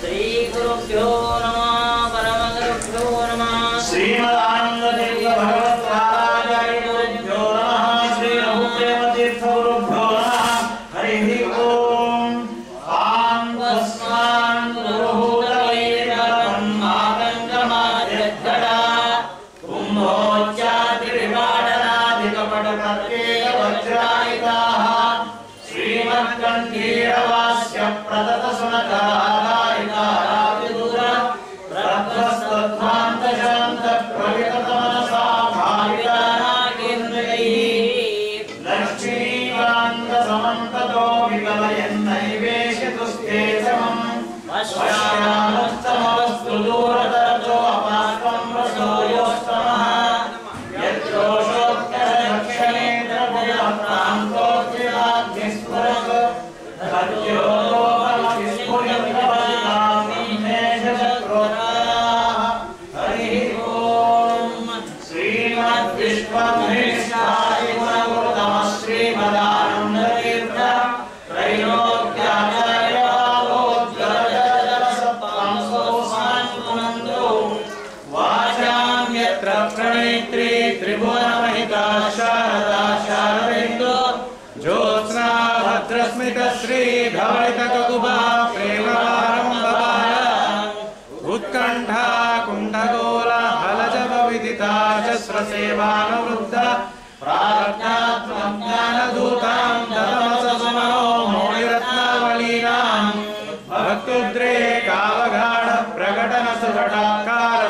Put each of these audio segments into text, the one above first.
श्रीगुरुभ्यो नमः Touchdown. शस्त्रसेवानुवृद्ध प्राज्ञात्मज्ञानदूतां दतमसमनो मौलिरत्नावलीनाम् भक्तुद्रेकावगाढ प्रकटन सुघटाकार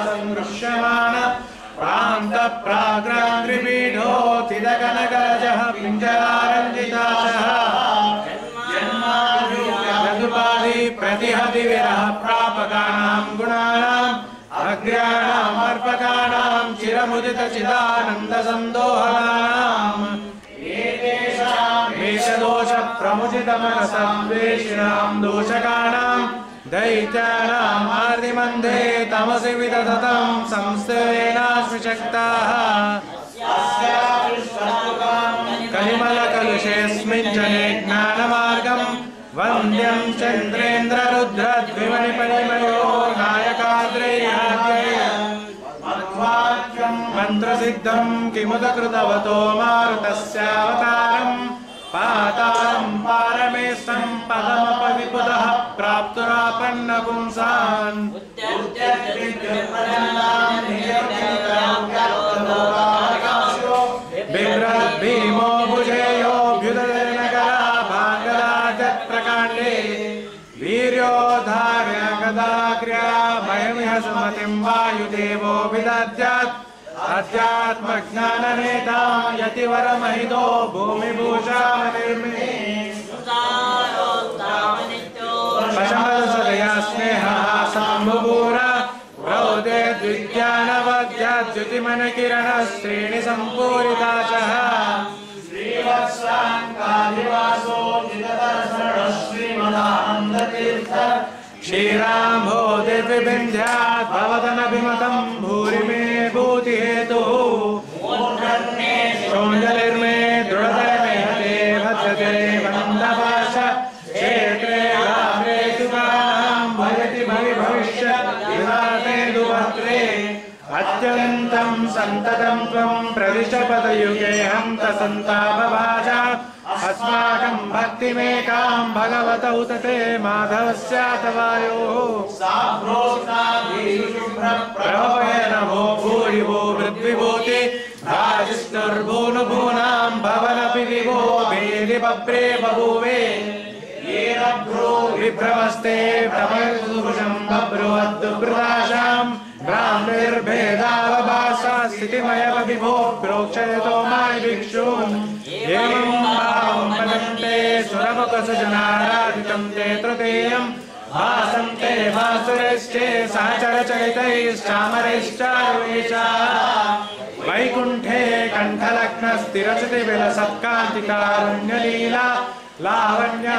जन्मादि प्रतिहति विरह प्रापकानां गुणानाम् अग्र्याणाम् अर्पकाणां चिरमुदित चिदानन्दसन्दोहनाम् वेशदोष प्रमुचित मनसां द्वेषिणां दोषकाणां दैत्यानाम् आर्तिमन्दे तमसि विदधतं संस्थेनाश्विशक्ताः कलिमलकलुषेऽस्मिन् जने ज्ञानमार्गम् वन्द्यं चन्द्रेन्द्ररुद्रद्विमणिपरिमयो मन्त्रसिद्धम् किमुत कृतवतो मारुतस्यावतारम् पातारम् पारमेशम् सम्पदमप प्राप्तुरापन्नपुंसान्। प्राप्तुरापन्न पुंसान्नाम् भीमो भुजे योभ्युदय भागरा यत् प्रकाण्डे वीर्यो धार्या गदाग्र्या भयमिह अध्यात्मज्ञाननेता यतिवरमहितो भूमिभूषामनिर्मे पशमसदया स्नेहः साम्बुभूर प्रौदे द्विज्ञानवद्याद्युतिमनकिरणः श्रेणि सम्पूरिताशः श्रीवत्साङ्काधिवासो श्रीमदानन्दतीर्थ। क्षीराम्भो दिव्यविन्ध्यात् भवदनभिमतं भूरि मे अत्यन्तम् सन्ततम् त्वम् प्रविशपदयुगे हन्त सन्तापभाजा अस्माकम् भक्तिमेकाम् भगवतौ तते माधवस्यातवायोः माधवस्याथवायोः सा भ्रोता भो भूरिभो मृद्विभूति भवनपि विभो मेदि बभ्रे बभूवे। येन ब्रूभ्रमस्ते भ्रमैषम् बभ्रुवत् बृताशाम् भ्रान्तिर्भेदावभाषा स्थितिमयव विभो प्रोक्षयतो माय भिक्षून् एवं भावं वदन्ते सुरभ लोकसजनाराधितं ते तृतीयम् भासन्ते भासुरश्चे सहचरचरितैश्चामरैश्चारुवेशाः वैकुण्ठे कण्ठलग्नस्थिरचितिविलसत्कान्तिकारुण्यलीला लावण्या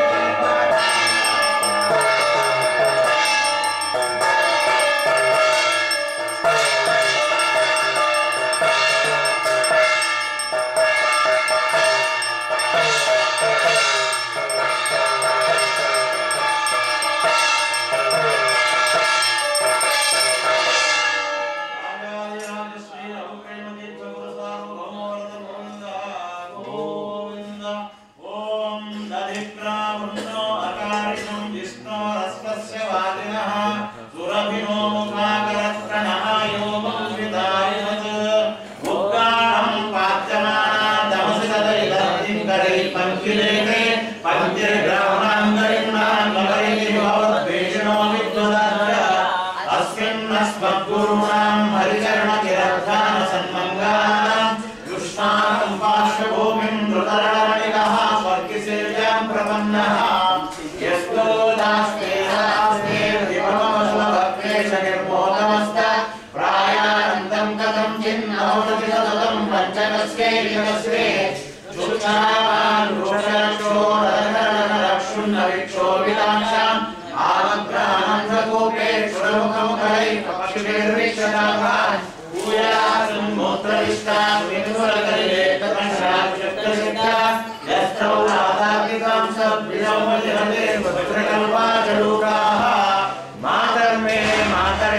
Aspa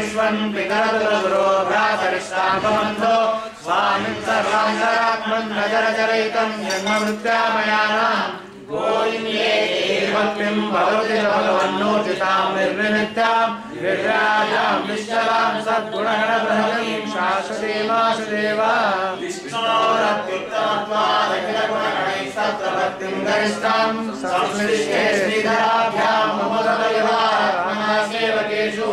मातरिष्वन् पितरतुलगुरो भ्रातरिष्टापमन्धो स्वामिन् सर्वान्तरात्मन् नजरचरैकं जन्मवृत्यामयानाम् गोविन्ये भक्तिं भगवति च भगवन्नोचितां निर्निमित्तां निर्राजां निश्चलां सद्गुणगणप्रहरीं शाश्वती वासुदेवा विष्णोरत्युत्तमत्वादखिलगुणगणैः सत्रभक्तिं गरिष्ठां। संश्लिष्टे श्रीधराभ्यां ममोदयवात्मना सेवकेषु।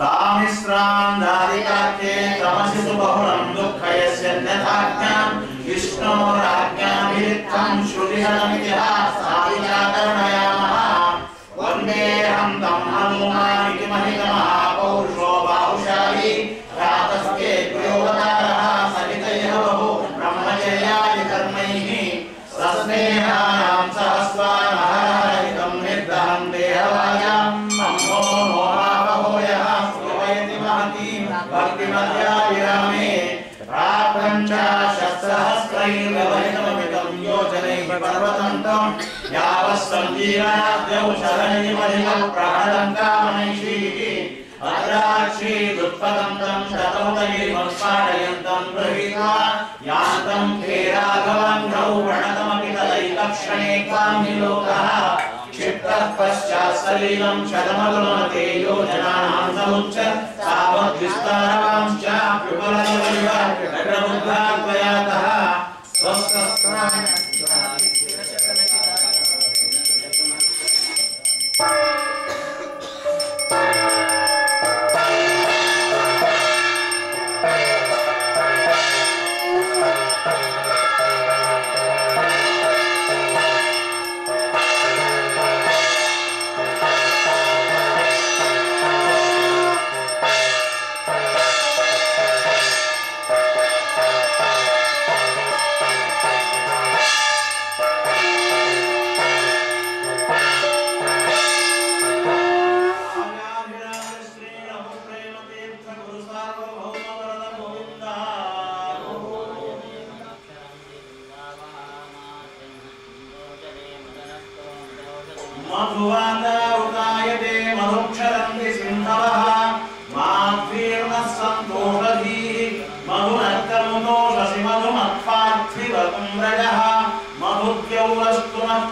तामिश्रान्दादिकाख्ये तमसितु बहुलं दुःखयस्य अन्यथाज्ञाम् विष्णोराज्ञाभिरिक्तं श्रुतिहरमितिहासादिचाकर्णयामः वन्देऽहं तं हनुमानिति जनैः पर्वतन्तम् यावस्सञ्जीवनाद्यौषधैर्महिमम् प्राणदङ्कामनैषीः अद्राक्षीदुत्पदन्तम् शतौतगिरिमत्पाडयन्तम् गृहीत्वा यान्तम् हे राघवाङ्घ्रौ प्रणतमपि तदैतक्षणे कामिलोकः क्षिप्तः पश्चात् सलीलम् शतमगुणमते योजनानाम् समुच्च तावद्विस्तारवांश्च च विफलयोगः Bye.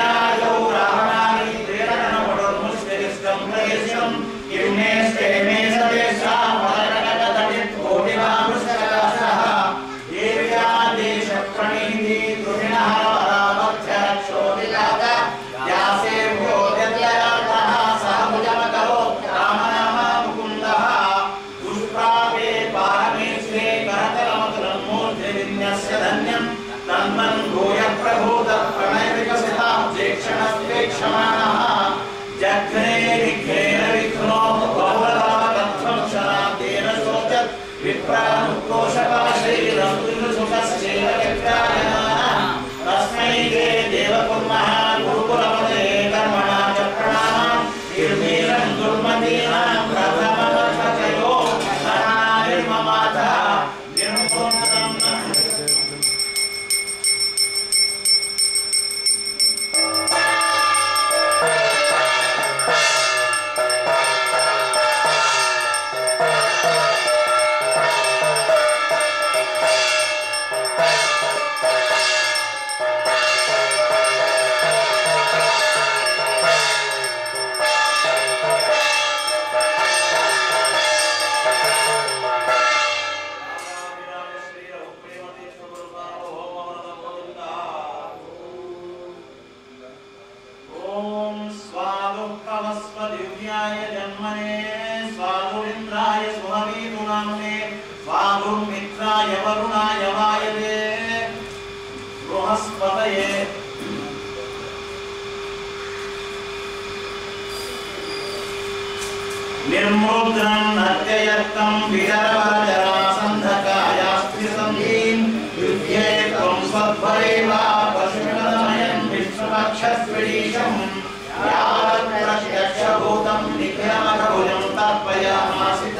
सूर्यः तन्मन् Swami निर्मुद्रं नत्ययत्तम विरवजरासन्धकायास्ति सन्धीन् युध्ये त्वं सद्वरेवा पशुमिमदमयं विष्णुपक्षस्विडीशम् यावत् प्रत्यक्षभूतं निखिलमखभुजं तर्पयामासितासौ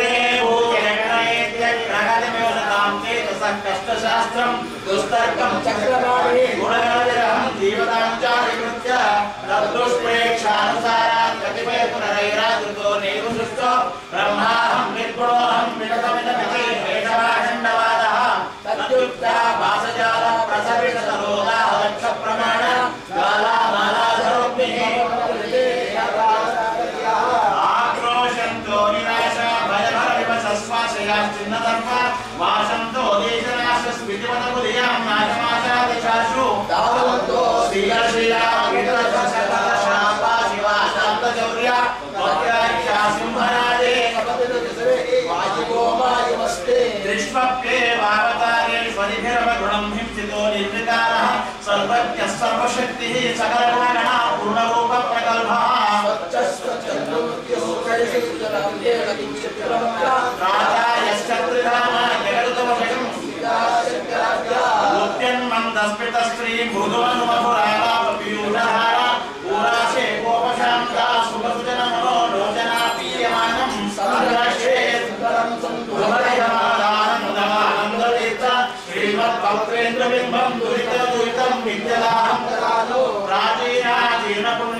कष्टशास्त्रं दुस्तर्कं चक्रवाणे गुणगणविरहं जीवतां चारिकृत्य तद्दुष्प्रेक्षानुसारात् कतिपय पुनरैरादृतो नैव सृष्टो ब्रह्माहं निर्गुणोऽहं विगतमिदमिति हेषवाषण्डवादः तद्युक्ता वासजालः प्रसविषतरोगाः लक्षप्रमाण गालामालाधरोग्निः आक्रोशन्तो निराशा भयभरविवशश्वासयाश्चिन्नतर्प वासन्तो देशनाशस्मितिवदमुदयां सर्वशक्तिः सकलगुणगणा पूर्णरूपप्रगल्भः। राजायश्चत्रिधाम जगदुतमशकम् उद्यन्मन्दस्मितस्त्री मृदुवनुमधुरालापपीयूषहार पूराशे कोपशान्ता सुभसुजनमनो लोचना पीयमानम् सङ्ग्रहे सुभदयमादानन्दमानन्दतीर्थ श्रीमत्पौत्रेन्द्रबिम्बम् दुरित दुरितम् विद्यदाहम् प्राचीनाजीर्णपुण्याचेतदुरतराचारतश्चारुतित्ताम्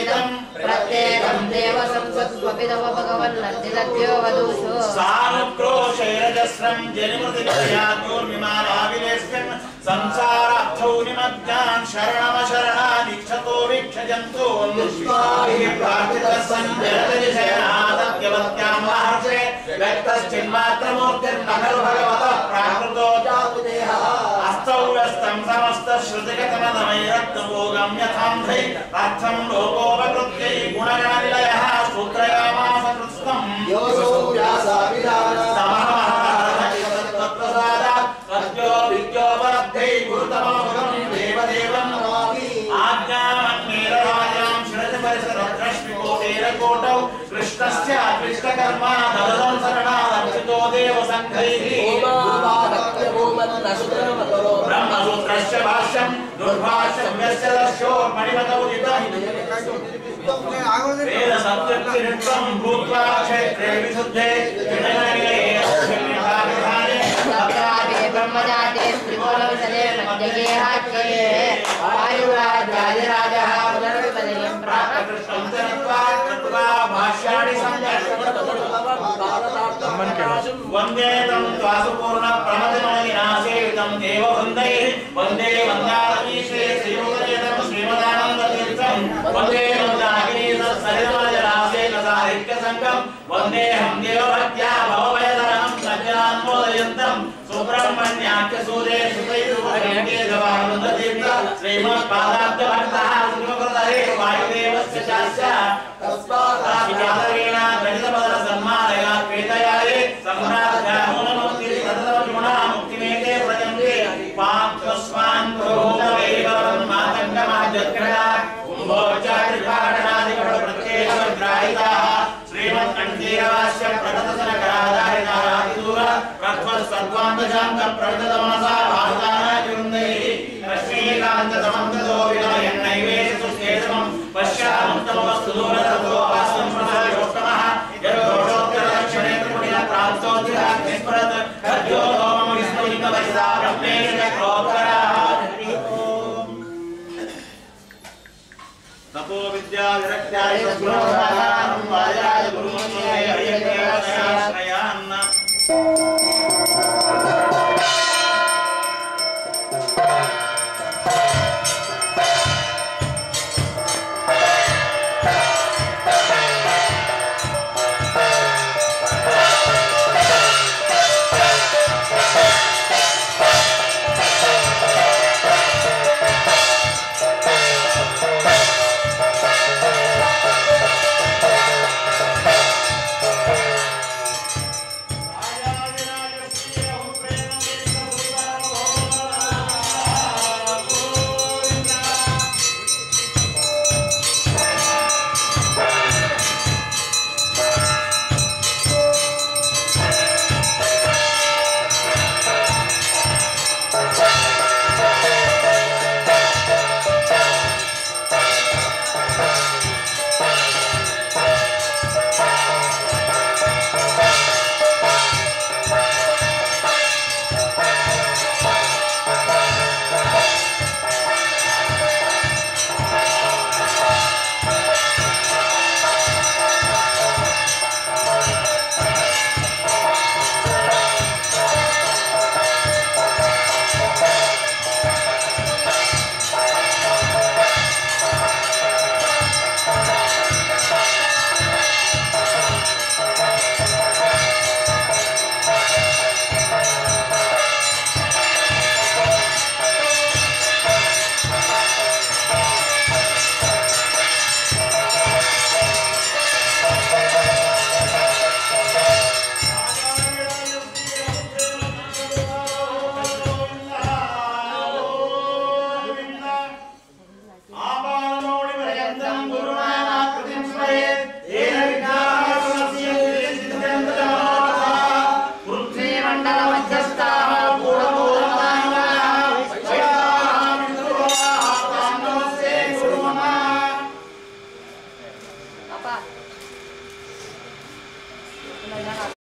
देव संसत्स्वपि तव भगवन्नर्जितद्यो वधूषु सानुक्रोशैरजस्रम् जनिमृतिकर्याद्योर्विमानाविलेस्मिन् संसारार्थौ వ్యక్తశ్చిన్మాత్రమూర్తిర్మహల్ భగవత ప్రాకృతో జాతు దేహ అస్తౌ వ్యస్తం సమస్త శ్రుతిగతమదమైరత్నభోగమ్యథాంధై అర్థం లోకోపకృత్యై గుణగణనిలయः సూత్రయామాస కృత్స్నం యోసో వ్యాసాభిధానः कृष्णस्य कृष्णकर्मा दलसंसरणादर्शितो देवसङ्घैः ब्रह्मसूत्रस्य भाष्यं दुर्भाष्यं यस्य दस्यो मणिमतमुदितम् वेद भूत्वा क्षेत्रे विशुद्धे वायुराजाधिराजः वंदे भाष्याणि वंदे तं वंदे देववृन्दैः वंदे वन्दारमीश्रे श्रीमुदयतं श्रीमदानन्दतीर्थं वंदे वन्दागिनी सत्सरितमल సాహిత్య సంఘం వందేహం దేవభక్త్యా భవభయదరం సజ్జనాన్మోదయంతం సుబ్రహ్మణ్యాఖ్య సూర్య సుతైరుపరంగేదవానందతీర్థ శ్రీమద్ పాదాబ్ద భక్తః సుమకృతరే వాయుదేవస్య శాస్య తస్మాత్ కాదరేణ గణితపద సన్మానయా పేతయారే సమ్రాట్ श्रीमत्कण्ठीरवास्य प्रकटसनकराधारितारातिदूर प्रध्वस्सर्वान्तशान्तं प्रकटतमसा भारतानाजुन्दैः लक्ष्मीकान्तसमन्ततो विनयन्नैवेश सुस्तेजमं पश्यामन्तमस्तु दूरततो वास्तं प्रसायोत्तमः यद्दोषोत्तरदक्षिणे त्रिपुटिन प्राप्तोत्तिराग्निस्फुरत् तद्यो होमं विस्फुलितवरिदा ब्रह्मेण चक्रोत्तराः तपो विद्या विरक्त्याय सद्गुणोदाहरणं